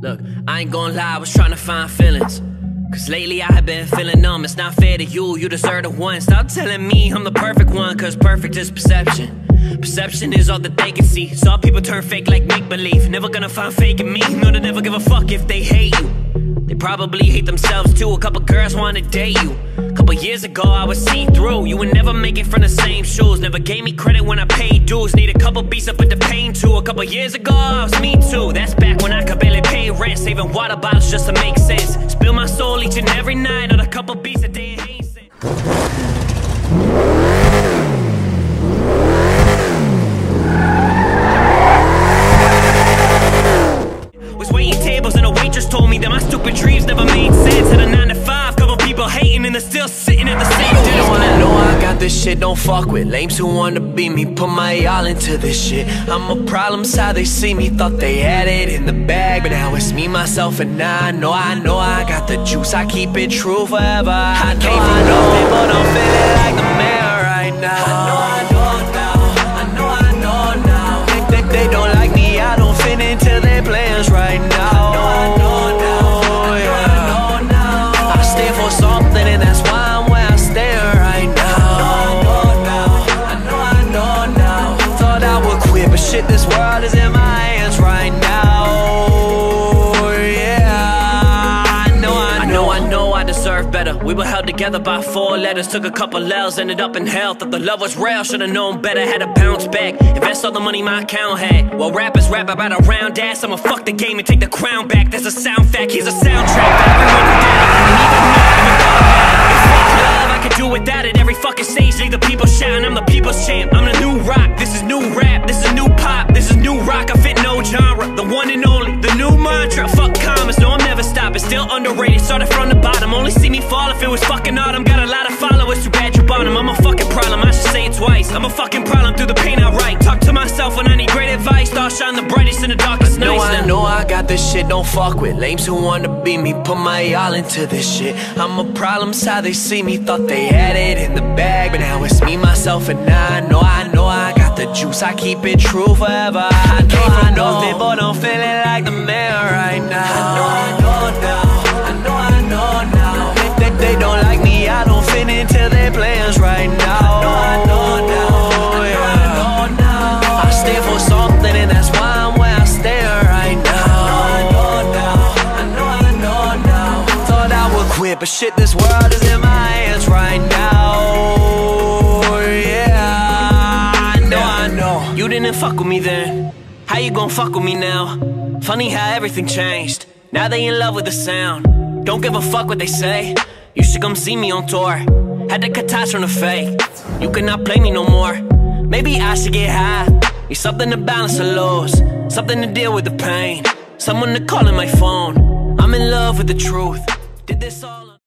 Look, I ain't gonna lie, I was trying to find feelings. Cause lately I have been feeling numb. It's not fair to you, you deserve the one. Stop telling me I'm the perfect one, cause perfect is perception. Perception is all that they can see. Saw people turn fake like make believe. Never gonna find fake in me. No, they never give a fuck if they hate you. They probably hate themselves too. A couple girls wanna date you. A Couple years ago, I was see through. You would never make it from the same shoes. Never gave me credit when I paid dues. Need a couple beats up with the pain too. A couple years ago, I was me too. That's Saving water bottles just to make sense. Spill my soul each and every night on a couple beats a day. Was waiting tables and a waitress told me that my stupid dreams never made sense. Had a 9 to 5, couple people hating and they're still sitting at the same desk. I know I got this shit, don't fuck with lames who wanna be me. Put my all into this shit. I'm a problem, how they see me. Thought they had it in the bag, but now it's myself, and I know, I know I got the juice. I keep it true forever. I came from nothing, but I'm feeling like the man right now. I know, I know now. I know, I know now. They, they, don't like me, I don't fit into their plans right now. I know, I know now. Yeah. I know now. I stand for something, and that's why I'm where I stand right now. I know now. I know, I know now. Thought I would quit, but shit, this world is in my hands right now. Deserve better. We were held together by four letters. Took a couple L's, ended up in hell. Thought the love was real, should've known better. Had to bounce back, invest all the money my account had. While rappers rap about a round ass, I'ma fuck the game and take the crown back. That's a sound fact, here's a soundtrack I could do without it. Every fucking stage, leave the people shouting. I'm the people's champ. I'm the new rock. This is new rap. This is new pop. This is new rock. I fit no genre. The one and only. The new mantra. Fuck Still underrated. Started from the bottom. Only see me fall if it was fucking autumn. Got a lot of followers. Too bad you bought them. I'm a fucking problem. I should say it twice. I'm a fucking problem through the pain I write. Talk to myself when I need great advice. Star shine the brightest in the darkest No, nights. I know I got this shit, don't fuck with lames who wanna be me. Put my all into this shit. I'm a problem, how they see me. Thought they had it in the bag, but now it's me, myself, and I know, I know I got the juice. I keep it true forever. I came from nothing, but I'm feeling like the man right now. I know, I know But shit, this world is in my hands right now. Yeah, I know, I know. You didn't fuck with me then. How you gon' fuck with me now? Funny how everything changed. Now they in love with the sound. Don't give a fuck what they say. You should come see me on tour. Had to cut ties from the fake. You cannot play me no more. Maybe I should get high. Need something to balance the lows. Something to deal with the pain. Someone to call in my phone. I'm in love with the truth. Did this all